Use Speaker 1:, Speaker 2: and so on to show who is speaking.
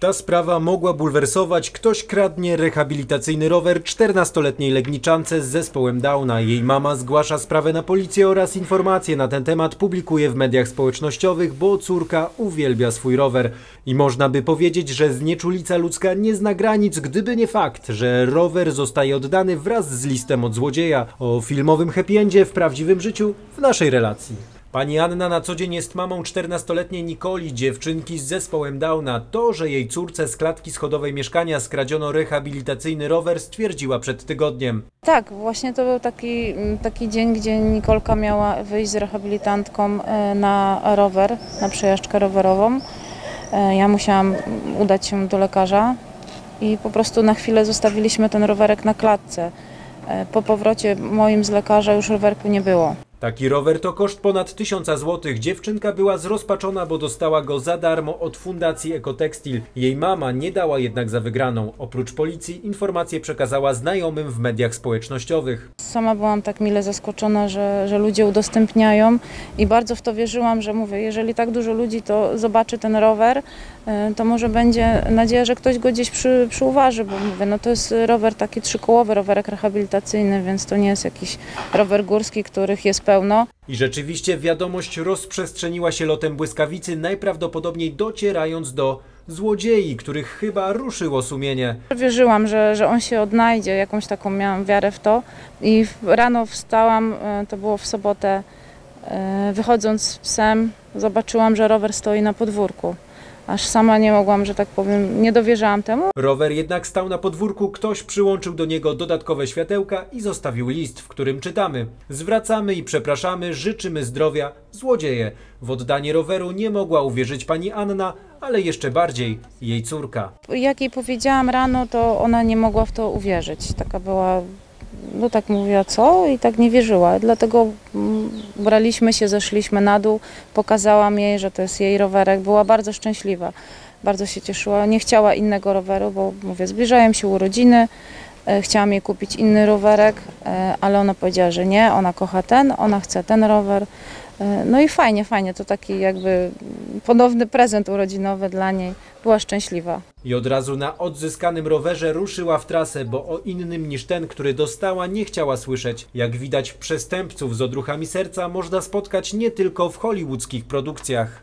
Speaker 1: Ta sprawa mogła bulwersować. Ktoś kradnie rehabilitacyjny rower 14-letniej Legniczance z zespołem Downa. Jej mama zgłasza sprawę na policję oraz informacje na ten temat publikuje w mediach społecznościowych, bo córka uwielbia swój rower. I można by powiedzieć, że znieczulica ludzka nie zna granic, gdyby nie fakt, że rower zostaje oddany wraz z listem od złodzieja. O filmowym happy endzie w prawdziwym życiu w naszej relacji. Pani Anna na co dzień jest mamą 14-letniej Nikoli, dziewczynki z zespołem Downa. To, że jej córce z klatki schodowej mieszkania skradziono rehabilitacyjny rower, stwierdziła przed tygodniem.
Speaker 2: Tak, właśnie to był taki, taki dzień, gdzie Nikolka miała wyjść z rehabilitantką e, na rower, na przejażdżkę rowerową. E, Ja musiałam udać się do lekarza i po prostu na chwilę zostawiliśmy ten rowerek na klatce. E, Po powrocie moim z lekarza już rowerku nie było.
Speaker 1: Taki rower to koszt ponad 1000 zł. Dziewczynka była zrozpaczona, bo dostała go za darmo od Fundacji Ekotextil. Jej mama nie dała jednak za wygraną. Oprócz policji informacje przekazała znajomym w mediach społecznościowych.
Speaker 2: Sama byłam tak mile zaskoczona, że, że ludzie udostępniają i bardzo w to wierzyłam, że mówię, jeżeli tak dużo ludzi to zobaczy ten rower, e, to może będzie nadzieja, że ktoś go gdzieś przy, przyuważy, bo mówię, no to jest rower taki trzykołowy, rowerek rehabilitacyjny, więc to nie jest jakiś rower górski, których jest pełno.
Speaker 1: I rzeczywiście wiadomość rozprzestrzeniła się lotem błyskawicy, najprawdopodobniej docierając do złodziei, których chyba ruszyło sumienie.
Speaker 2: Wierzyłam, że, że on się odnajdzie, jakąś taką miałam wiarę w to i rano wstałam, e, to było w sobotę, e, wychodząc z psem, zobaczyłam, że rower stoi na podwórku. Aż sama nie mogłam, że tak powiem, nie dowierzałam temu.
Speaker 1: Rower jednak stał na podwórku, ktoś przyłączył do niego dodatkowe światełka i zostawił list, w którym czytamy: Zwracamy i przepraszamy, życzymy zdrowia, złodzieje. W oddanie roweru nie mogła uwierzyć pani Anna, ale jeszcze bardziej jej córka.
Speaker 2: Jak jej powiedziałam rano, to ona nie mogła w to uwierzyć. Taka była, no tak mówiła, co? I tak nie wierzyła. Dlatego mm, braliśmy się, zeszliśmy na dół, pokazałam jej, że to jest jej rowerek. Była bardzo szczęśliwa, bardzo się cieszyła. Nie chciała innego roweru, bo mówię, zbliżają się urodziny. E, Chciałam jej kupić inny rowerek, e, ale ona powiedziała, że nie, ona kocha ten, ona chce ten rower. E, No i fajnie, fajnie, to taki jakby ponowny prezent urodzinowy dla niej. Była szczęśliwa.
Speaker 1: I od razu na odzyskanym rowerze ruszyła w trasę, bo o innym niż ten, który dostała, nie chciała słyszeć. Jak widać, przestępców z odruchami serca można spotkać nie tylko w hollywoodzkich produkcjach.